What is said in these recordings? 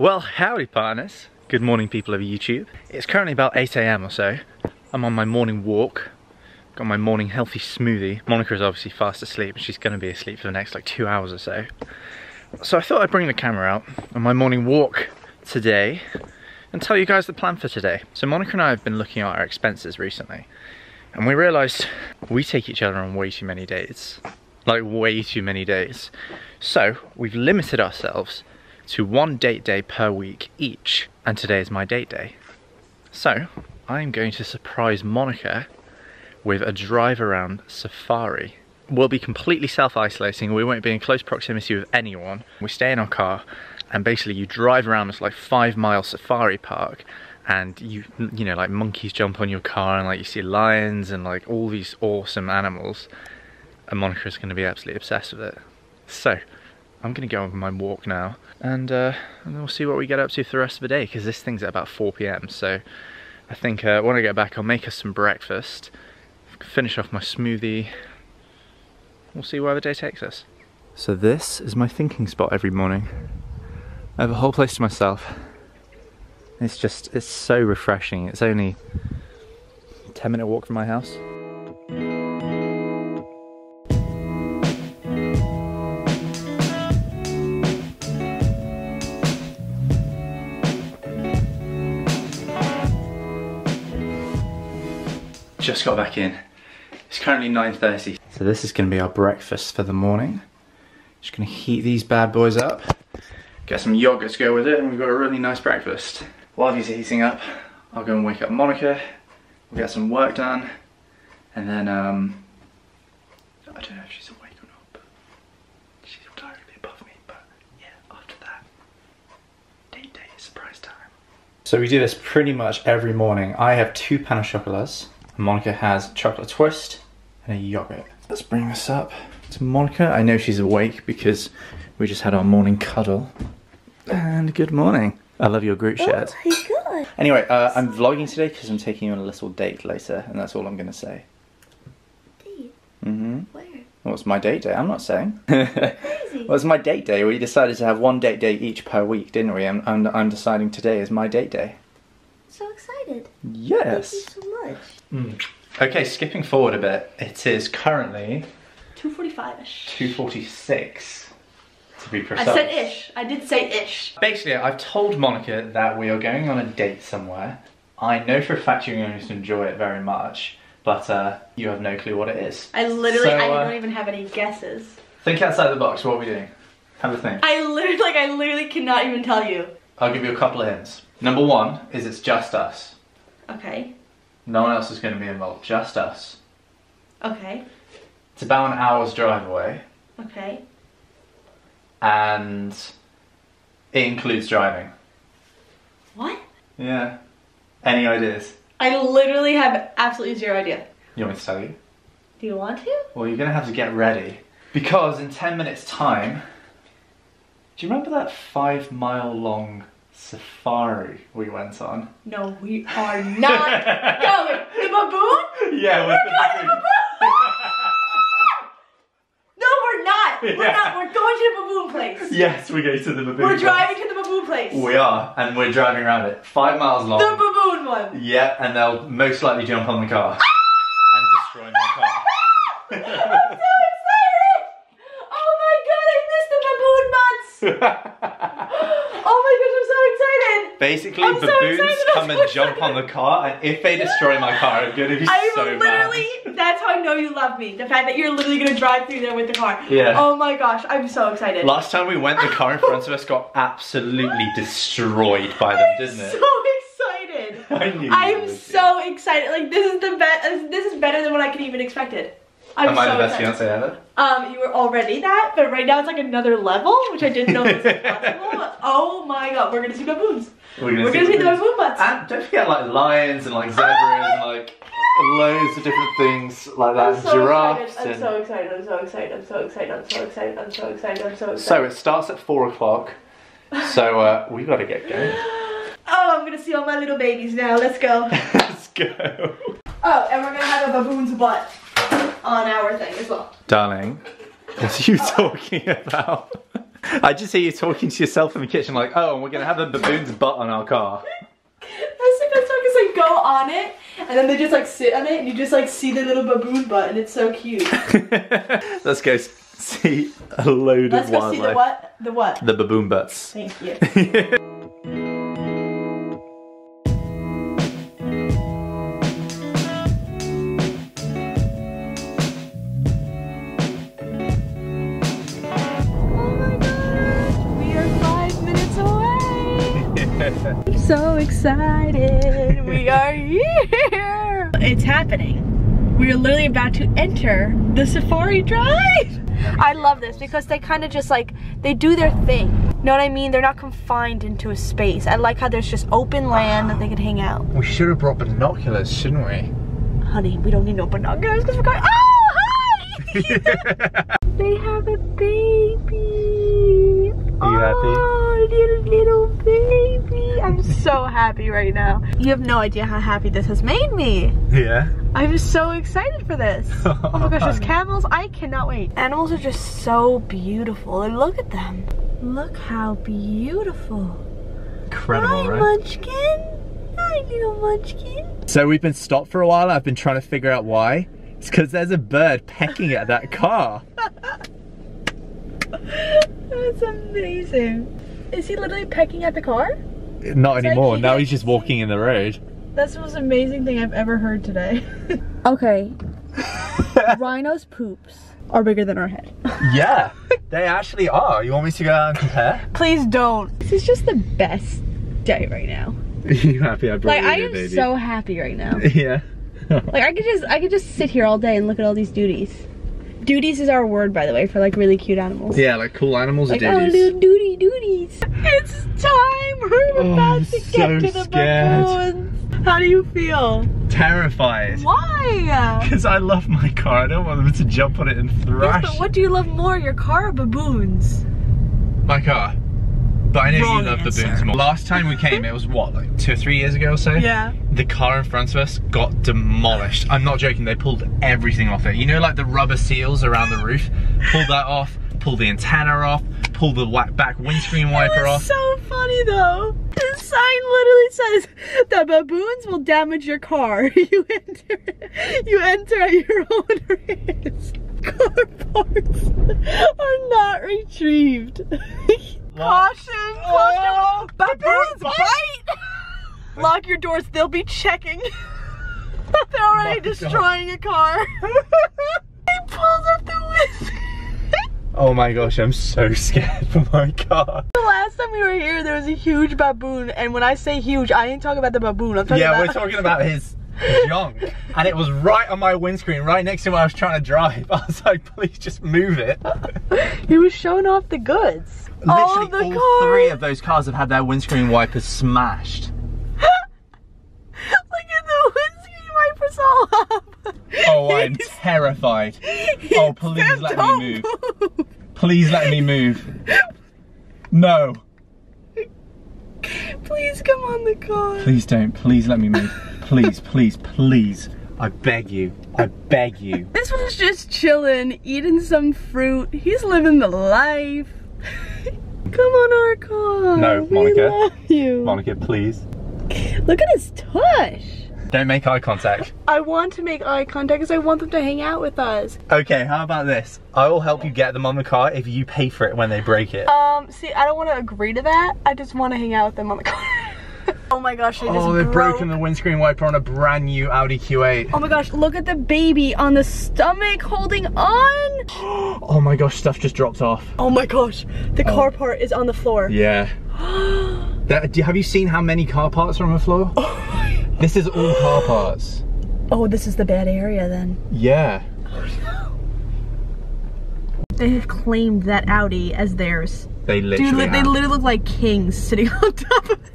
Well, howdy partners. Good morning people of YouTube. It's currently about 8am or so. I'm on my morning walk. Got my morning healthy smoothie. Monica is obviously fast asleep she's gonna be asleep for the next like two hours or so. So I thought I'd bring the camera out on my morning walk today and tell you guys the plan for today. So Monica and I have been looking at our expenses recently and we realised we take each other on way too many dates. Like way too many days. So we've limited ourselves to one date day per week each, and today is my date day. So, I'm going to surprise Monica with a drive around safari. We'll be completely self-isolating, we won't be in close proximity with anyone. We stay in our car, and basically you drive around this like five mile safari park, and you, you know, like monkeys jump on your car, and like you see lions, and like all these awesome animals. And Monica is gonna be absolutely obsessed with it. So, I'm gonna go on my walk now and, uh, and we'll see what we get up to for the rest of the day because this thing's at about 4 p.m. So I think uh, when I get back I'll make us some breakfast, finish off my smoothie, we'll see where the day takes us. So this is my thinking spot every morning. I have a whole place to myself. It's just, it's so refreshing. It's only 10 minute walk from my house. Just got back in. It's currently 9.30. So this is gonna be our breakfast for the morning. Just gonna heat these bad boys up, get some yogurt to go with it, and we've got a really nice breakfast. While these are heating up, I'll go and wake up Monica, we'll get some work done, and then, um, I don't know if she's awake or not, but she's directly above me, but yeah, after that, date day, is surprise time. So we do this pretty much every morning. I have two au chocolats, Monica has chocolate twist and a yogurt. Let's bring this up to Monica. I know she's awake because we just had our morning cuddle. And good morning. I love your group shirt. Oh my god. Anyway, uh, I'm vlogging today because I'm taking you on a little date later, and that's all I'm going to say. Date? Mm-hmm. Where? Well, it's my date day, I'm not saying. Crazy. well, it's my date day. We decided to have one date day each per week, didn't we? And I'm, I'm deciding today is my date day. so excited. Yes. Thank you so much. Mm. Okay, skipping forward a bit, it is currently 245-ish. 2.46 to be precise. I said ish. I did say ish. Basically, I've told Monica that we are going on a date somewhere. I know for a fact you're going to enjoy it very much, but uh, you have no clue what it is. I literally, So, I uh, don't even have any guesses. Think outside the box, what are we doing? Have a think. I literally, like, I literally cannot even tell you. I'll give you a couple of hints. Number one is it's just us. Okay. No one else is going to be involved, just us. Okay. It's about an hour's drive away, Okay. and it includes driving. What? Yeah. Any ideas? I literally have absolutely zero idea. You want me to tell you? Do you want to? Well, you're gonna have to get ready. Because in 10 minutes' time, do you remember that five mile long safari we went on? No, we are not going. The baboon? Yeah, We're going to the baboon. No, we're not. We're Yeah. not. We're going to the baboon place. Yes, we go to the baboon. Place. We're place. driving to the baboon place. We are, and we're driving around it. Five miles long. The baboon one. Yeah, and they'll most likely jump on the car ah! and destroy my car. I'm so excited! Oh my god, I missed the baboon butts! Oh my gosh, I'm so excited! Basically, I'm baboons I'm come and jump on the car, and if they destroy my car, I'm gonna be I'm so literally, mad. that's how I know you love me. The fact that you're literally gonna drive through there with the car. Yeah. Oh my gosh, I'm so excited. Last time we went, the car in front of us got absolutely destroyed by them, didn't it? so excited. I knew I'm so excited. Like this is the best. This is better than what I could even expected. I'm Am I so the best fiance ever? Um, you were already that, but right now it's like another level, which I didn't know was possible. oh my god, we're gonna see baboons. We're gonna We're gonna see the baboon butts. And don't forget like lions and like zebras and like loads of different things like that. I'm so giraffes excited. I'm so excited. I'm so excited. I'm so excited. I'm so excited. I'm so excited. I'm so excited. So it starts at four o'clock. So uh, we gotta get going. Oh, I'm gonna see all my little babies now. Let's go. Let's go. Oh, and we're gonna have a baboon's butt on our thing as well. Darling, what are you talking about? I just hear you talking to yourself in the kitchen like, oh, and we're gonna have a baboon's butt on our car. That's the best part because like go on it and then they just like sit on it and you just like see the little baboon butt and it's so cute. Let's go see a load Let's of go see the what? The what? The baboon butts. Thank you. so excited! we are here! It's happening. We are literally about to enter the safari drive! I love this because they kind of just like, they do their thing. Know what I mean? They're not confined into a space. I like how there's just open land that they can hang out. We should have brought binoculars, shouldn't we? Honey, we don't need no binoculars because we're going, oh, hi! They have a baby. Are you happy? Oh, little, little baby. I'm so happy right now. You have no idea how happy this has made me. yeah. I'm so excited for this. Oh my gosh, there's camels. I cannot wait. Animals are just so beautiful. And look at them. Look how beautiful. Incredible, Hi, right? Munchkin. Hi, little Munchkin. So we've been stopped for a while. I've been trying to figure out why. It's because there's a bird pecking at that car. That's amazing. Is he literally pecking at the car? Not anymore. he Now he's just walking in the road. That's the most amazing thing I've ever heard today. okay. Rhinos' poops are bigger than our head. yeah, they actually are. You want me to go out and compare? Please don't. This is just the best day right now. Are you happy I brought Like I am so happy right now. Yeah. Like I could just I could just sit here all day and look at all these duties. Duties is our word by the way for like really cute animals. yeah, like cool animals Like are oh duties. little duty duties. It's time. We're Oh, about I'm to get so to the scared. baboons. How do you feel? Terrified. Why? Because I love my car. I don't want them to jump on it and Yes, thrash but what do you love more, your car or baboons? my car. But I know Wrong you love answer. baboons more. Last time we came, it was what, like two or three years ago or so? Yeah. The car in front of us got demolished. I'm not joking, they pulled everything off it. You know, like the rubber seals around the roof? Pulled that off, pulled the antenna off, pulled the back windscreen wiper off. so funny though. The sign literally says the baboons will damage your car. You enter you enter at your own risk. Car parts are not retrieved. Caution! Oh, Caution! baboons bite! Lock your doors, they'll be checking. They're already God. destroying a car. he pulls up the window. Oh my gosh, I'm so scared for my car. The last time we were here, there was a huge baboon, and when I say huge, I ain't talking about the baboon. I'm talking Yeah, about. we're talking about his junk. And it was right on my windscreen, right next to where I was trying to drive. I was like, please just move it. he was showing off the goods. All Literally oh, the all three of those cars have had their windscreen wipers smashed. Look at the windscreen wipers all up. Oh, I'm terrified. Oh, please Sam, let me move. move. Please let me move. No. Please come on the car. Please don't. Please let me move. Please, please, please. I beg you. I beg you. This one's just chilling, eating some fruit. He's living the life. Come on our car. No, We Monica. love you. Monica, please. Look at his tush. Don't make eye contact. I want to make eye contact because I want them to hang out with us. Okay, how about this? I will help you get them on the car if you pay for it when they break it. Um, see, I don't want to agree to that. I just want to hang out with them on the car. Oh my gosh, they just Oh, they've broke. broken the windscreen wiper on a brand new Audi Q8. Oh my gosh, look at the baby on the stomach holding on. Oh my gosh, stuff just dropped off. Oh my gosh, the oh. car part is on the floor. Yeah. That, have you seen how many car parts are on the floor? Oh this is all car parts. Oh, this is the bad area then. Yeah. They have claimed that Audi as theirs. They Dude, literally li- they literally look like kings sitting on top of it.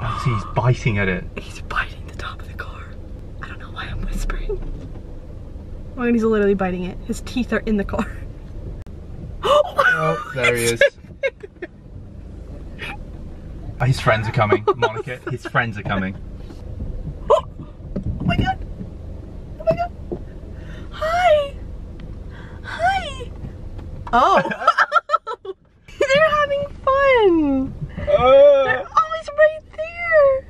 Oh, see, he's biting at it. He's biting the top of the car. I don't know why I'm whispering. Oh, and he's literally biting it. His teeth are in the car. Oh, there he is. His friends are coming, Monica. His friends are coming. Oh my god! Oh my god! Hi! Hi! Oh. They're having fun. They're always right there.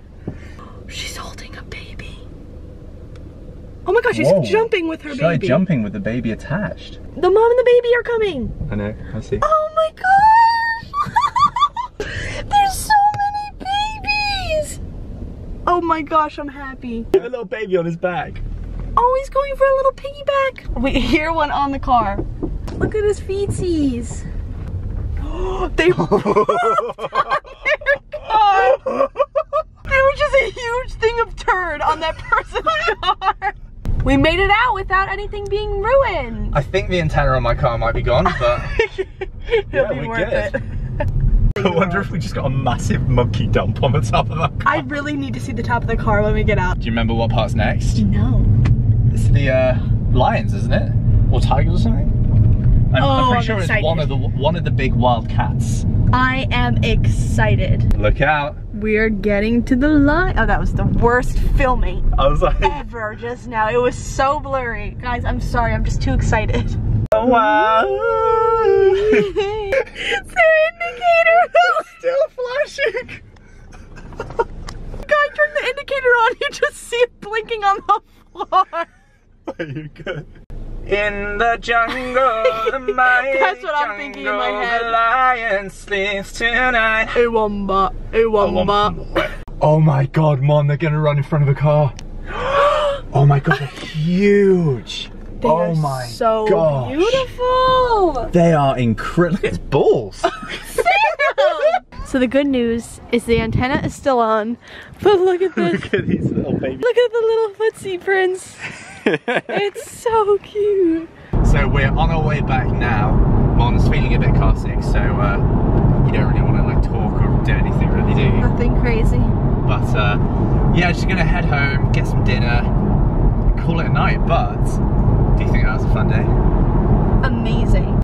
She's holding a baby. Oh my gosh, she's Whoa. jumping with her Try baby. jumping with the baby attached. The mom and the baby are coming. I know, I see. Oh my gosh! There's so many babies! Oh my gosh, I'm happy. a little baby on his back. Oh, he's going for a little piggyback. We hear one on the car. Look at his feetsies. they pooped on their car. There was just a huge thing of turd on that person's car. We made it out without anything being ruined. I think the antenna on my car might be gone, but It'll be we're worth good. it. I wonder if we just got a massive monkey dump on the top of that car. I really need to see the top of the car when we get out. Do you remember what part's next? No. It's the uh, lions, isn't it? Or tigers or something? I'm, Oh, I'm I'm pretty sure excited. it's one of the one of the big wild cats. I am excited. Look out! We're getting to the line. Oh, that was the worst filming I was like, ever just now. It was so blurry. Guys, I'm sorry. I'm just too excited. oh, wow! their indicator. Still flashing. Guy, turn the indicator on. You just see it blinking on the floor. Are you good? In the jungle, the mighty That's what I'm thinking in my head. The lion sleeps tonight. A womba, a womba. Oh my god, Mon, they're gonna run in front of a car. oh my god, they're huge. They oh are my so gosh. beautiful. They are incredible. Look at his balls. So the good news is the antenna is still on, but look at this. Look at these little babies. Look at the little footsie prints. It's so cute. so we're on our way back now. Mon's feeling a bit car sick, so uh, you don't really want to like talk or do anything really, do you? Nothing crazy. But uh, yeah, just gonna head home, get some dinner, call it a night. But do you think that was a fun day?